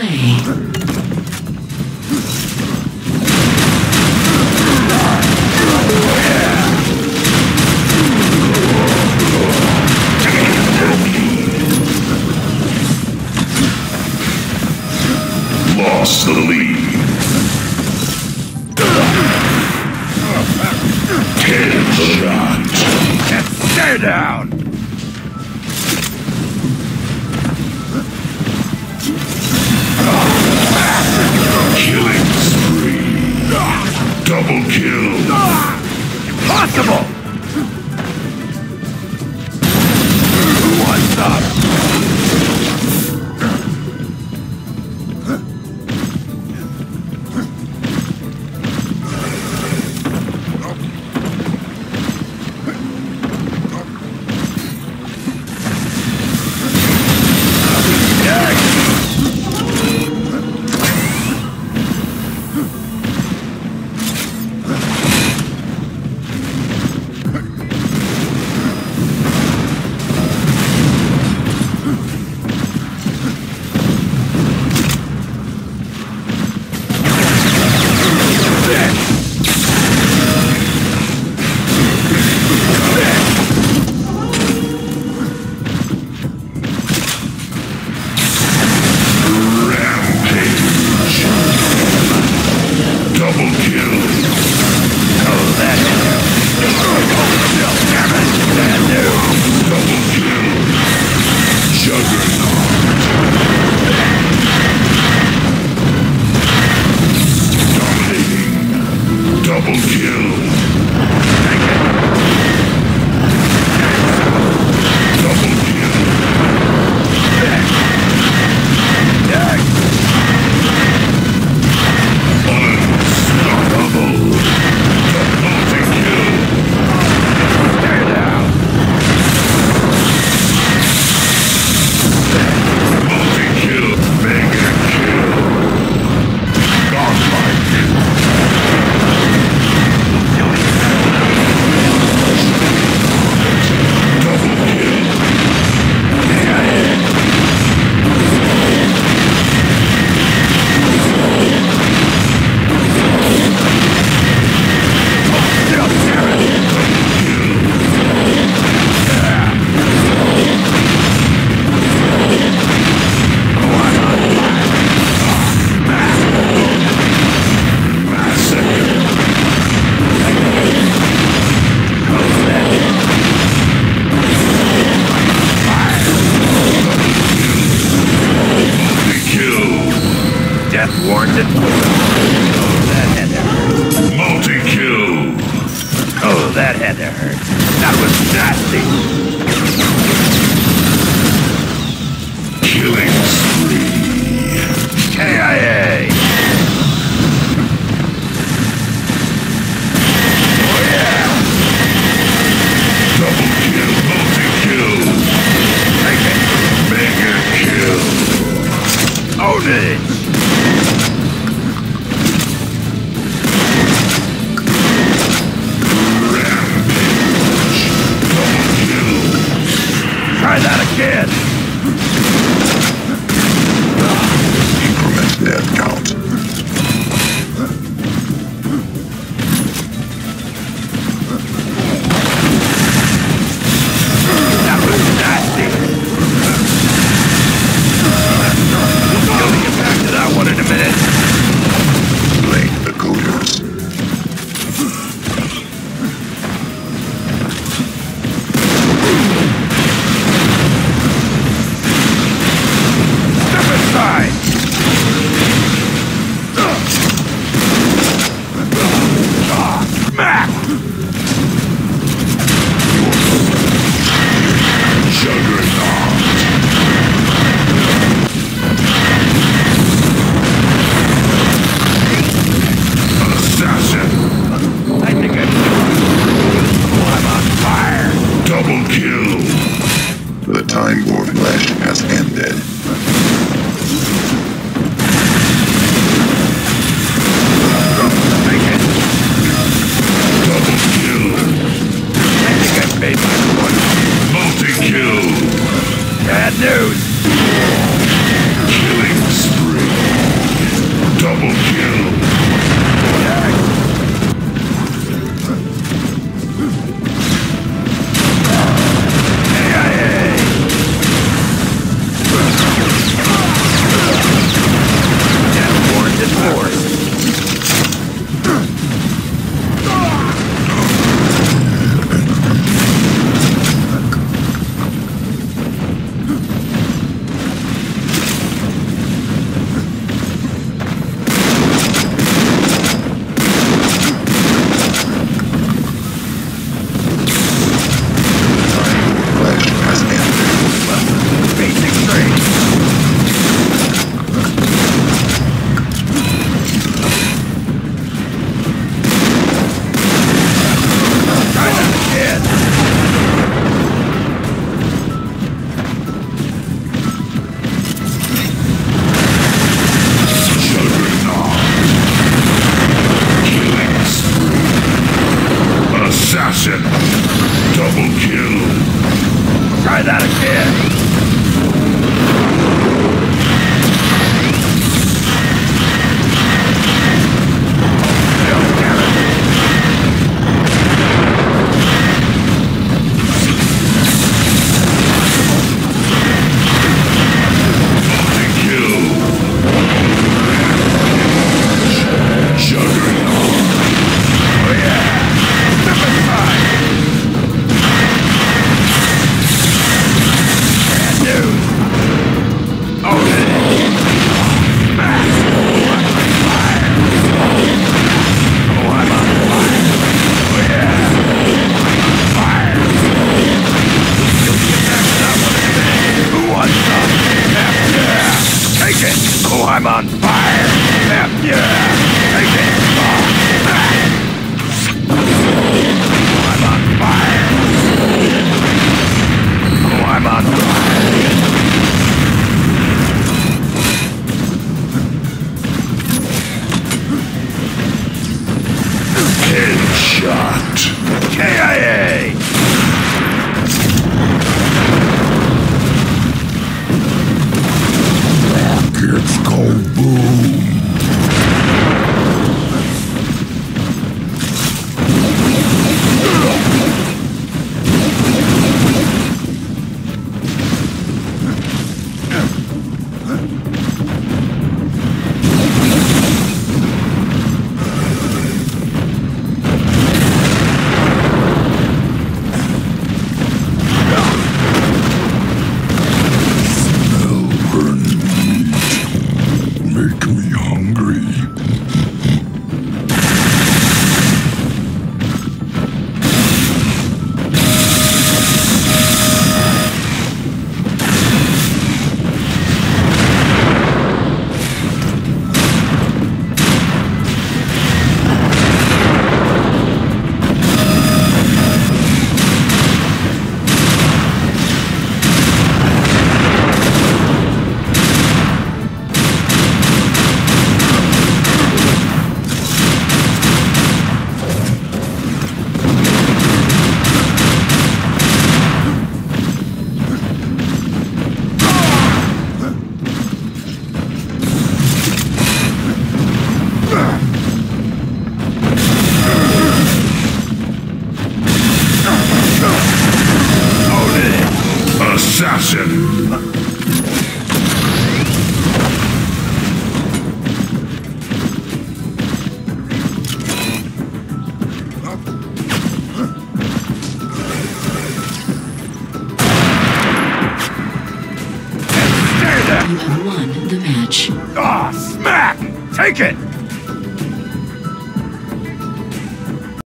Lost the lead. impossible! That was nasty! Killing spree. KIA! Bad news! Killing spree. Double kill. Action! Double kill! Try that again! I'm on fire! F yeah! Take it! I'm on fire! Oh, I'm on fire! Headshot! KIA! Calvo. it!